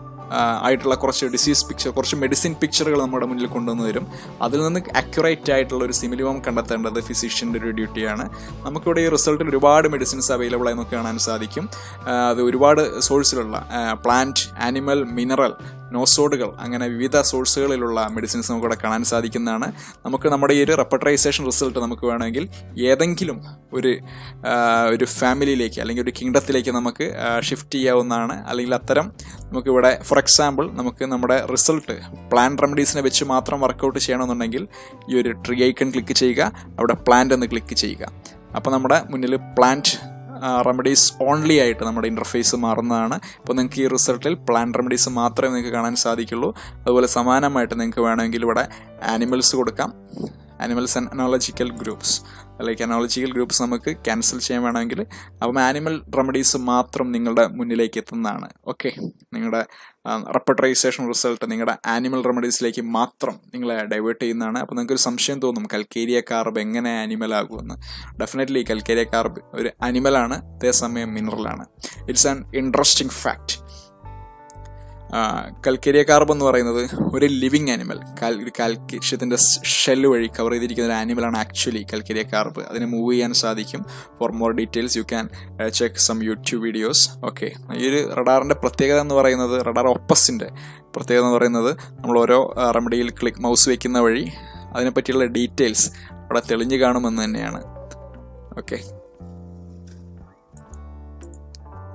ആയിട്ടുള്ള കുറച്ച് ഡിസീസ് പിക്ചർ കുറച്ച് മെഡിസിൻ പിക്ചറുകൾ നമ്മുടെ മുന്നിൽ കൊണ്ടുവന്ന് വരും അതിൽ നിന്ന് അക്യുറേറ്റ് ആയിട്ടുള്ള ഒരു സിമിലിമം കണ്ടെത്തേണ്ടത് ഫിസിഷ്യന്റെ ഒരു ഡ്യൂട്ടിയാണ് നമുക്കിവിടെ ഈ റിസൾട്ടിൽ ഒരുപാട് മെഡിസിൻസ് അവൈലബിൾ ആയി നമുക്ക് കാണാൻ സാധിക്കും. അത് ഒരുപാട് സോഴ്സിലുള്ള പ്ലാന്റ് ആനിമൽ മിനറൽ നോസോഡുകൾ അങ്ങനെ വിവിധ സോഴ്സുകളിലുള്ള മെഡിസിൻസ് നമുക്കിവിടെ കാണാൻ സാധിക്കുന്നതാണ്. നമുക്ക് നമ്മുടെ ഈ ഒരു റെപ്പട്രൈസേഷൻ റിസൾട്ട് നമുക്ക് വേണമെങ്കിൽ ഏതെങ്കിലും ഒരു ഒരു ഫാമിലിയിലേക്ക് അല്ലെങ്കിൽ ഒരു കിങ്ഡത്തിലേക്ക് നമുക്ക് ഷിഫ്റ്റ് ചെയ്യാവുന്നതാണ്. അല്ലെങ്കിൽ അത്തരം നമുക്കിവിടെ ഫോർ എക്സാമ്പിൾ നമുക്ക് നമ്മുടെ റിസൾട്ട് പ്ലാൻ റെമഡീസിനെ വെച്ച് മാത്രം വർക്കൗട്ട് ചെയ്യണമെന്നുണ്ടെങ്കിൽ ഈ ഒരു ട്രീ ഐക്കൺ ക്ലിക്ക് ചെയ്യുക അവിടെ പ്ലാന്റ് എന്ന് ക്ലിക്ക് ചെയ്യുക. അപ്പോൾ നമ്മുടെ മുന്നിൽ പ്ലാന്റ് റെമഡീസ് ഓൺലി ആയിട്ട് നമ്മുടെ ഇന്റർഫേസ് മാറുന്നതാണ്. ഇപ്പോൾ നിങ്ങൾക്ക് ഈ റിസൾട്ടിൽ പ്ലാൻ റെമഡീസ് മാത്രമേ നിങ്ങൾക്ക് കാണാൻ സാധിക്കുള്ളൂ. അതുപോലെ സമാനമായിട്ട് നിങ്ങൾക്ക് വേണമെങ്കിൽ ഇവിടെ ആനിമൽസ് കൊടുക്കാം. ആനിമൽസ് ആൻഡ് അനോളജിക്കൽ ഗ്രൂപ്പ്സ് അല്ലെങ്കിൽ അനോളജിക്കൽ ഗ്രൂപ്പ്സ് നമുക്ക് ക്യാൻസൽ ചെയ്യാൻ വേണമെങ്കിൽ അപ്പം ആനിമൽ റെമഡീസ് മാത്രം നിങ്ങളുടെ മുന്നിലേക്ക് എത്തുന്നതാണ്. ഓക്കെ നിങ്ങളുടെ റെപ്പട്ടറൈസേഷൻ റിസൾട്ട് നിങ്ങളുടെ ആനിമൽ റെമഡീസിലേക്ക് മാത്രം നിങ്ങളെ ഡൈവേർട്ട് ചെയ്യുന്നതാണ്. അപ്പോൾ നിങ്ങൾക്ക് ഒരു സംശയം തോന്നും കൽക്കേരിയ കാർബ് എങ്ങനെ ആനിമൽ ആകുമെന്ന്. ഡെഫിനറ്റ്ലി കൽക്കേരിയ കാർബ് ഒരു അനിമലാണ് അതേസമയം മിനറലാണ് it's an interesting fact calcarea carb എന്ന് പറയുന്നത് ഒരു ലിവിങ് ആനിമൽ കാൽ ഷെല്ല് വഴി കവർ ചെയ്തിരിക്കുന്ന ഒരു ആനിമലാണ് ആക്ച്വലി കൽക്കരിയ കാർബ് അതിനെ മൂവ് ചെയ്യാൻ സാധിക്കും. For more details you can check some YouTube videos okay ഈ ഒരു റഡാറിന്റെ പ്രത്യേകത എന്ന് പറയുന്നത് റഡാർ ഒപ്പസിന്റെ പ്രത്യേകത എന്ന് പറയുന്നത് നമ്മൾ ഓരോ റെമഡിയിൽ ക്ലിക്ക് മൗസ് വെക്കുന്ന വഴി അതിനെപ്പറ്റിയുള്ള ഡീറ്റെയിൽസ് അവിടെ തെളിഞ്ഞു കാണുമെന്ന് തന്നെയാണ്. ഓക്കെ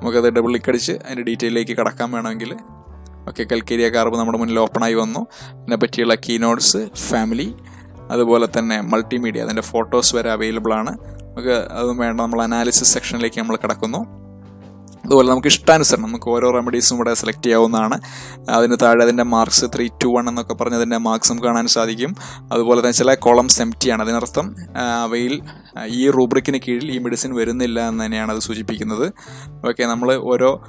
നമുക്കത് ഡബിൾ ക്ലിക്ക് അടിച്ച് അതിന്റെ ഡീറ്റെയിലേക്ക് കടക്കാൻ വേണമെങ്കിൽ ഓക്കെ കൽക്കേരിയ കാർബ് നമ്മുടെ മുന്നിൽ ഓപ്പൺ ആയി വന്നു. അതിനെ പറ്റിയുള്ള കീനോട്സ് ഫാമിലി അതുപോലെ തന്നെ മൾട്ടിമീഡിയ അതിന്റെ ഫോട്ടോസ് വരെ അവൈലബിൾ ആണ്. നമുക്ക് അതും വേണ്ട നമ്മൾ അനാലിസിസ് സെക്ഷനിലേക്ക് നമ്മൾ കിടക്കുന്നു. അതുപോലെ നമുക്ക് ഇഷ്ടാനുസരണം നമുക്ക് ഓരോ റെമഡീസും ഇവിടെ സെലക്ട് ചെയ്യാവുന്നതാണ്. അതിന് താഴെ അതിന്റെ മാർക്സ് ത്രീ ടു വൺ എന്നൊക്കെ പറഞ്ഞ് അതിന്റെ മാർക്സ് കാണാൻ സാധിക്കും. അതുപോലെ തന്നെ ചില കോളംസ് എംറ്റി ആണ്. അതിനർത്ഥം അവയിൽ ഈ റൂബ്രിക്കിന് കീഴിൽ ഈ മെഡിസിൻ വരുന്നില്ല എന്ന് തന്നെയാണ് അത് സൂചിപ്പിക്കുന്നത്. ഓക്കെ നമ്മൾ ഓരോ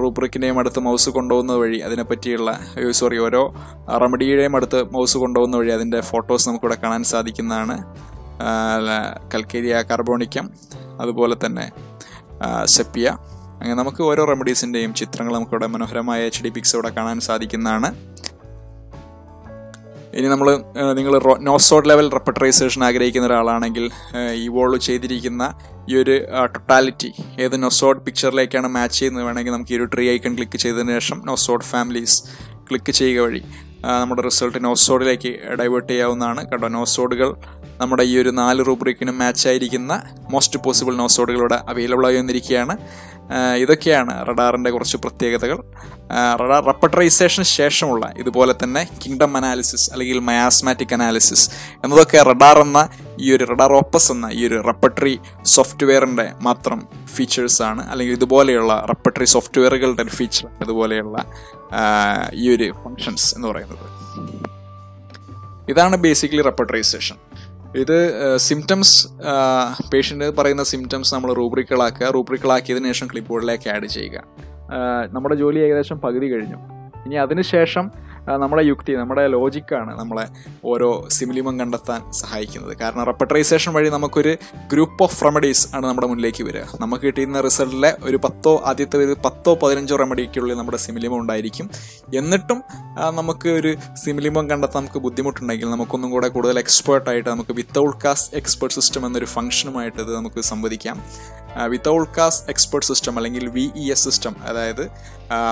റൂബ്രിക്കിന്റെയും അടുത്ത് മൗസ് കൊണ്ടുപോകുന്ന വഴി അതിനെപ്പറ്റിയുള്ള സോറി ഓരോ റെമഡിയുടെയും അടുത്ത് മൗസ് കൊണ്ടുപോകുന്ന വഴി അതിന്റെ ഫോട്ടോസ് നമുക്കിവിടെ കാണാൻ സാധിക്കുന്നതാണ്. കൽക്കേരിയ കാർബോണിക്കം അതുപോലെ തന്നെ സെപ്പിയ അങ്ങനെ നമുക്ക് ഓരോ റെമഡീസിന്റെയും ചിത്രങ്ങൾ നമുക്കിവിടെ മനോഹരമായ എച്ച് ഡി പിക്സ് ഇവിടെ കാണാൻ സാധിക്കുന്നതാണ്. ഇനി നമ്മൾ നിങ്ങൾ നോസോഡ് ലെവൽ റെപ്പറ്ററൈസേഷൻ ആഗ്രഹിക്കുന്ന ഒരാളാണെങ്കിൽ ഇവോൾവ് ചെയ്തിരിക്കുന്ന ഈ ഒരു ടൊട്ടാലിറ്റി ഏത് നോസോഡ് പിക്ചറിലേക്കാണ് മാച്ച് ചെയ്യുന്നത് വേണമെങ്കിൽ നമുക്ക് ഈ ഒരു ട്രീ ഐക്കൺ ക്ലിക്ക് ചെയ്തതിന് ശേഷം നോസോഡ് ഫാമിലീസ് ക്ലിക്ക് ചെയ്യുക വഴി നമ്മുടെ റിസൾട്ട് നോസോഡിലേക്ക് ഡൈവേർട്ട് ചെയ്യാവുന്നതാണ്. കേട്ടോ നോസോഡുകൾ നമ്മുടെ ഈ ഒരു നാല് റൂബ്രിക്കിനും മാച്ച് ആയിരിക്കുന്ന മോസ്റ്റ് പോസിബിൾ നോസോഡുകളോട് അവൈലബിൾ ആയി വന്നിരിക്കുകയാണ്. ഇതൊക്കെയാണ് റഡാറിന്റെ കുറച്ച് പ്രത്യേകതകൾ. റഡാർ റപ്പട്ടറൈസേഷന് ശേഷമുള്ള ഇതുപോലെ തന്നെ കിങ്ഡം അനാലിസിസ് അല്ലെങ്കിൽ മയാസ്മാറ്റിക് അനാലിസിസ് എന്നതൊക്കെ റഡാർ എന്ന ഈ ഒരു റഡാർ ഓപ്പസ് എന്ന ഈ ഒരു റപ്പട്ടറി സോഫ്റ്റ്വെയറിന്റെ മാത്രം ഫീച്ചേഴ്സ് ആണ്. അല്ലെങ്കിൽ ഇതുപോലെയുള്ള റപ്പട്ടറി സോഫ്റ്റ്വെയറുകളുടെ ഒരു ഫീച്ചർ ഇതുപോലെയുള്ള ഈ ഒരു ഫങ്ഷൻസ് എന്ന് പറയുന്നത്. ഇതാണ് ബേസിക്കലി റെപ്പട്ടറൈസേഷൻ ഇത് സിംറ്റംസ് പേഷ്യന്റ് പറയുന്ന സിംറ്റംസ് നമ്മൾ റൂബ്രിക്കുകളാക്കുക റൂബ്രിക്കുകളാക്കിയതിനു ശേഷം ക്ലിപ്പ് ബോർഡിലേക്ക് ആഡ് ചെയ്യുക. നമ്മുടെ ജോലി ഏകദേശം പകുതി കഴിഞ്ഞു. ഇനി അതിനുശേഷം നമ്മുടെ യുക്തി നമ്മുടെ ലോജിക്കാണ് നമ്മളെ ഓരോ സിമിലിമം കണ്ടെത്താൻ സഹായിക്കുന്നത്. കാരണം റെപ്പട്രൈസേഷൻ വഴി നമുക്കൊരു ഗ്രൂപ്പ് ഓഫ് റെമഡീസ് ആണ് നമ്മുടെ മുന്നിലേക്ക് വരിക. നമുക്ക് കിട്ടിയിരുന്ന റിസൾട്ടിലെ ഒരു പത്തോ ആദ്യത്തെ ഒരു പത്തോ പതിനഞ്ചോ റെമഡിക്കുള്ളിൽ നമ്മുടെ സിമിലിമം ഉണ്ടായിരിക്കും. എന്നിട്ടും നമുക്ക് ഒരു സിമിലിമം കണ്ടെത്താൻ നമുക്ക് ബുദ്ധിമുട്ടുണ്ടെങ്കിൽ നമുക്കൊന്നും കൂടെ കൂടുതൽ എക്സ്പേർട്ടായിട്ട് നമുക്ക് വിത്തൗട്ട് കാസ്റ്റ് എക്സ്പേർട്ട് സിസ്റ്റം എന്നൊരു ഫംഗ്ഷനുമായിട്ട് ഇത് നമുക്ക് സംവദിക്കാം. വിത്തൗട്ട് കാസ്റ്റ് എക്സ്പേർട്ട് സിസ്റ്റം അല്ലെങ്കിൽ വി ഇ എസ് സിസ്റ്റം അതായത്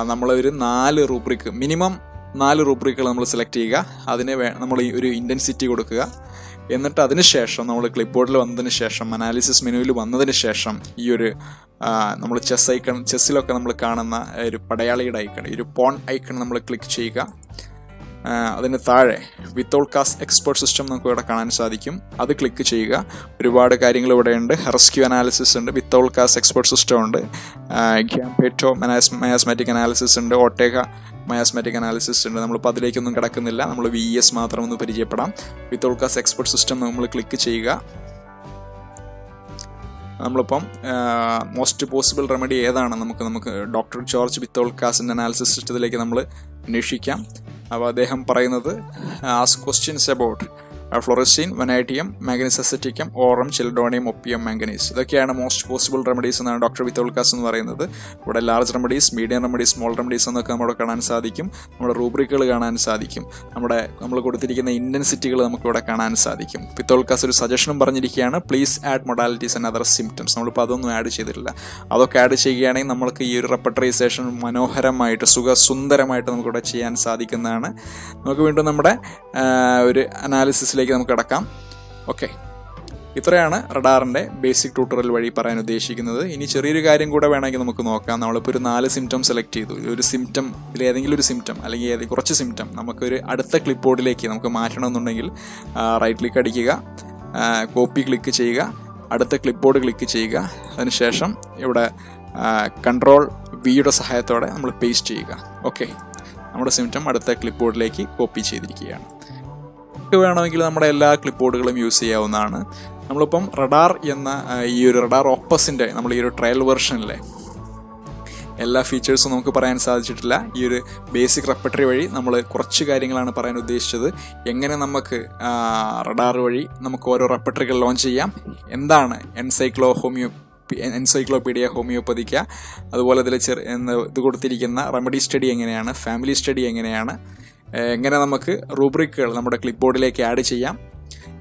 നമ്മളൊരു നാല് റൂബ്രിക്ക് മിനിമം നാല് റൂബ്രിക്കുകൾ നമ്മൾ സെലക്ട് ചെയ്യുക. അതിനെ വേ നമ്മൾ ഒരു ഇന്റൻസിറ്റി കൊടുക്കുക. എന്നിട്ട് അതിന് ശേഷം നമ്മൾ ക്ലിപ്പ് ബോർഡിൽ വന്നതിന് ശേഷം അനാലിസിസ് മെനുവിൽ വന്നതിന് ശേഷം ഈ ഒരു നമ്മൾ ചെസ് ഐക്കൺ ചെസ്സിലൊക്കെ നമ്മൾ കാണുന്ന ഒരു പടയാളിയുടെ ഐക്കൺ ഒരു പോൺ ഐക്കൺ നമ്മൾ ക്ലിക്ക് ചെയ്യുക. അതിന് താഴെ വിത്തൗട്ട് കാസ്റ്റ് എക്സ്പേർട്ട് സിസ്റ്റം നമുക്ക് ഇവിടെ കാണാൻ സാധിക്കും. അത് ക്ലിക്ക് ചെയ്യുക. ഒരുപാട് കാര്യങ്ങൾ ഇവിടെ ഉണ്ട്. ഹെറസ്ക്യൂ അനാലിസിസ് ഉണ്ട്. വിത്തൗട്ട് കാസ്റ്റ് എക്സ്പേർട്ട് സിസ്റ്റം ഉണ്ട്. ഗ്യാംപേറ്റോ മയാസ്മാറ്റിക് അനാലിസിസ് ഉണ്ട്. ഓട്ടേക മയാസ്മാറ്റിക് അനാലിസിസ് ഉണ്ട്. നമ്മളിപ്പോൾ അതിലേക്കൊന്നും കിടക്കുന്നില്ല. നമ്മൾ വി എസ് മാത്രം ഒന്ന് പരിചയപ്പെടാം. വിത്തൗട്ട് കാസ്റ്റ് എക്സ്പേർട്ട് സിസ്റ്റം നമ്മൾ ക്ലിക്ക് ചെയ്യുക. നമ്മളിപ്പം മോസ്റ്റ് പോസിബിൾ റെമഡി ഏതാണ്? നമുക്ക് നമുക്ക് ഡോക്ടർ ജോർജ് വിത്തോൾ കാസിന്റെ അനാലിസിസ് സിസ്റ്റത്തിലേക്ക് നമ്മൾ അന്വേഷിക്കാം. അപ്പോൾ അദ്ദേഹം പറയുന്നത് ആസ് ക്വസ്റ്റ്യൻസ് അബൌട്ട് ഫ്ലോറസ്റ്റീൻ വനൈറ്റിയം മാഗ്നീസ് അസറ്റിക്കം ഓറം ചിൽഡോണിയം ഒപ്പിയം മാംഗനീസ് ഇതൊക്കെയാണ് മോസ്റ്റ് പോസിബിൾ റെമഡീസ് എന്നാണ് ഡോക്ടർ വിത്തോൾക്കാസ് എന്ന് പറയുന്നത്. ഇവിടെ large remedies medium remedies small remedies എന്നൊക്കെ നമ്മുടെ കാണാൻ സാധിക്കും. നമ്മുടെ റൂബ്രിക്കുകൾ കാണാൻ സാധിക്കും. നമ്മുടെ നമ്മൾ കൊടുത്തിരിക്കുന്ന ഇന്റൻസിറ്റികൾ നമുക്ക് ഇവിടെ കാണാൻ സാധിക്കും. വിത്തോൾക്കാസ് ഒരു സജഷനും പറഞ്ഞിരിക്കുകയാണ്. Please add modalities and other symptoms നമ്മളിപ്പോൾ അതൊന്നും ആഡ് ചെയ്തിട്ടില്ല. അതൊക്കെ ആഡ് ചെയ്യുകയാണെങ്കിൽ നമുക്ക് ഈ ഒരു റെപ്പട്ടറൈസേഷൻ മനോഹരമായിട്ട് സുഖസുന്ദരമായിട്ട് നമുക്കിവിടെ ചെയ്യാൻ സാധിക്കുന്നതാണ്. നമുക്ക് വീണ്ടും നമ്മുടെ ഒരു ഒരു അനാലിസിസിലേക്ക് നമുക്ക് കിടക്കാം. ഓക്കെ. ഇത്രയാണ് റഡാറിന്റെ ബേസിക് ട്യൂട്ടോറിയൽ വഴി പറയാൻ ഉദ്ദേശിക്കുന്നത്. ഇനി ചെറിയൊരു കാര്യം കൂടെ വേണമെങ്കിൽ നമുക്ക് നോക്കാം. നമ്മളിപ്പോൾ ഒരു നാല് സിംറ്റം സെലക്ട് ചെയ്തു. ഒരു സിംറ്റം ഇതിൽ ഏതെങ്കിലും ഒരു സിംറ്റം അല്ലെങ്കിൽ ഏതെങ്കിലും കുറച്ച് സിംറ്റം നമുക്കൊരു അടുത്ത ക്ലിപ്പ് ബോർഡിലേക്ക് നമുക്ക് മാറ്റണമെന്നുണ്ടെങ്കിൽ റൈറ്റ് ക്ലിക്ക് അടിക്കുക കോപ്പി ക്ലിക്ക് ചെയ്യുക അടുത്ത ക്ലിപ്പ് ബോർഡ് ക്ലിക്ക് ചെയ്യുക. അതിനുശേഷം ഇവിടെ കൺട്രോൾ വിയുടെ സഹായത്തോടെ നമ്മൾ പേസ്റ്റ് ചെയ്യുക. ഓക്കെ. നമ്മുടെ സിംറ്റം അടുത്ത ക്ലിപ്പ് ബോർഡിലേക്ക് കോപ്പി ചെയ്തിരിക്കുകയാണ്. നമുക്ക് വേണമെങ്കിൽ നമ്മുടെ എല്ലാ ക്ലിപ്പ് ബോർഡുകളും യൂസ് ചെയ്യാവുന്നതാണ്. നമ്മളിപ്പം റഡാർ എന്ന ഈ ഒരു റഡാർ ഓപ്പസിന്റെ നമ്മൾ ഈ ഒരു ട്രയൽ വെർഷനിലെ എല്ലാ ഫീച്ചേഴ്സും നമുക്ക് പറയാൻ സാധിച്ചിട്ടില്ല. ഈ ഒരു ബേസിക് റെപ്പറ്ററി വഴി നമ്മൾ കുറച്ച് കാര്യങ്ങളാണ് പറയാൻ ഉദ്ദേശിച്ചത്. എങ്ങനെ നമുക്ക് റഡാർ വഴി നമുക്ക് ഓരോ റെപ്പറ്ററികൾ ലോഞ്ച് ചെയ്യാം. എന്താണ് എൻസൈക്ലോ ഹോമിയോ എൻസൈക്ലോപീഡിയ ഹോമിയോപ്പതിക്ക അതുപോലെ ഇതിൽ ചെറു ഇത് കൊടുത്തിരിക്കുന്ന റെമഡി സ്റ്റഡി എങ്ങനെയാണ് ഫാമിലി സ്റ്റഡി എങ്ങനെയാണ് എങ്ങനെ നമുക്ക് റൂബ്രിക്കുകൾ നമ്മുടെ ക്ലിപ്പ് ബോർഡിലേക്ക് ആഡ് ചെയ്യാം?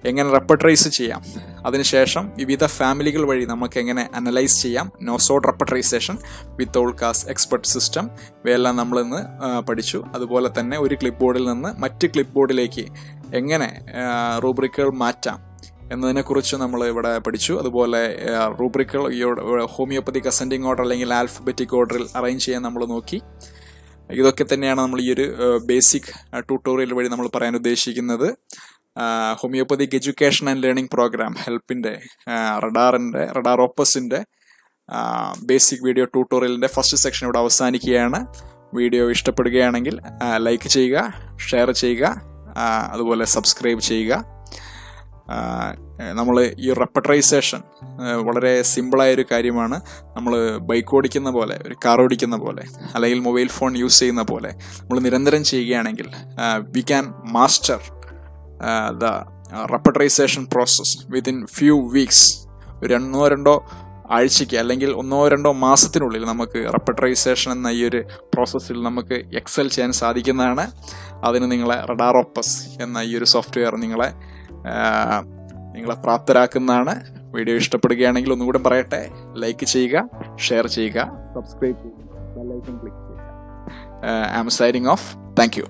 എങ്ങനെ റെപ്പട്രൈസ് ചെയ്യാം? അതിനുശേഷം വിവിധ ഫാമിലികൾ വഴി നമുക്ക് എങ്ങനെ അനലൈസ് ചെയ്യാം? Nosode repertorisation Vithoulkas expert system ഇവയെല്ലാം നമ്മളിന്ന് പഠിച്ചു. അതുപോലെ തന്നെ ഒരു ക്ലിപ്പ് ബോർഡിൽ നിന്ന് മറ്റ് ക്ലിപ്പ് ബോർഡിലേക്ക് എങ്ങനെ റൂബ്രിക്കുകൾ മാറ്റാം എന്നതിനെക്കുറിച്ച് നമ്മൾ ഇവിടെ പഠിച്ചു. അതുപോലെ റൂബ്രിക്കുകൾ ഹോമിയോപ്പതി ഹോമിയോപ്പതിക് ഓർഡർ അല്ലെങ്കിൽ ആൽഫബറ്റിക് ഓർഡറിൽ അറേഞ്ച് ചെയ്യാൻ നമ്മൾ നോക്കി. ഇതൊക്കെ തന്നെയാണ് നമ്മൾ ഈ ഒരു ബേസിക് ട്യൂട്ടോറിയൽ വഴി നമ്മൾ പറയാൻ ഉദ്ദേശിക്കുന്നത്. Homeopathic education and learning programme ഹെൽപ്പിന്റെ റഡാറിന്റെ റഡാർ ഓപ്പസിന്റെ ബേസിക് വീഡിയോ ട്യൂട്ടോറിയലിന്റെ ഫസ്റ്റ് സെക്ഷൻ ഇവിടെ അവസാനിക്കുകയാണ്. വീഡിയോ ഇഷ്ടപ്പെടുകയാണെങ്കിൽ ലൈക്ക് ചെയ്യുക ഷെയർ ചെയ്യുക അതുപോലെ സബ്സ്ക്രൈബ് ചെയ്യുക. നമ്മൾ ഈ റെപ്പട്രൈസേഷൻ വളരെ സിമ്പിളായ ഒരു കാര്യമാണ്. നമ്മൾ ബൈക്ക് ഓടിക്കുന്ന പോലെ ഒരു കാർ ഓടിക്കുന്ന പോലെ അല്ലെങ്കിൽ മൊബൈൽ ഫോൺ യൂസ് ചെയ്യുന്ന പോലെ നമ്മൾ നിരന്തരം ചെയ്യുകയാണെങ്കിൽ we can master the repertorisation process within few weeks ഒരു ഒന്നോ രണ്ടോ ആഴ്ചയ്ക്ക് അല്ലെങ്കിൽ ഒന്നോ രണ്ടോ മാസത്തിനുള്ളിൽ നമുക്ക് റെപ്പട്രൈസേഷൻ എന്ന ഈ ഒരു പ്രോസസ്സിൽ നമുക്ക് എക്സൽ ചെയ്യാൻ സാധിക്കുന്നതാണ്. അതിന് നിങ്ങളെ റഡാറോപ്പസ് എന്ന ഈ ഒരു സോഫ്റ്റ്വെയർ നിങ്ങളെ നിങ്ങളെ പ്രാപ്തരാക്കുന്നതാണ്. വീഡിയോ ഇഷ്ടപ്പെടുകയാണെങ്കിൽ ഒന്നുകൂടെ പറയട്ടെ. ലൈക്ക് ചെയ്യുക ഷെയർ ചെയ്യുക സബ്സ്ക്രൈബ് ചെയ്യുക ക്ലിക്ക് ചെയ്യുക. I'm signing off thank you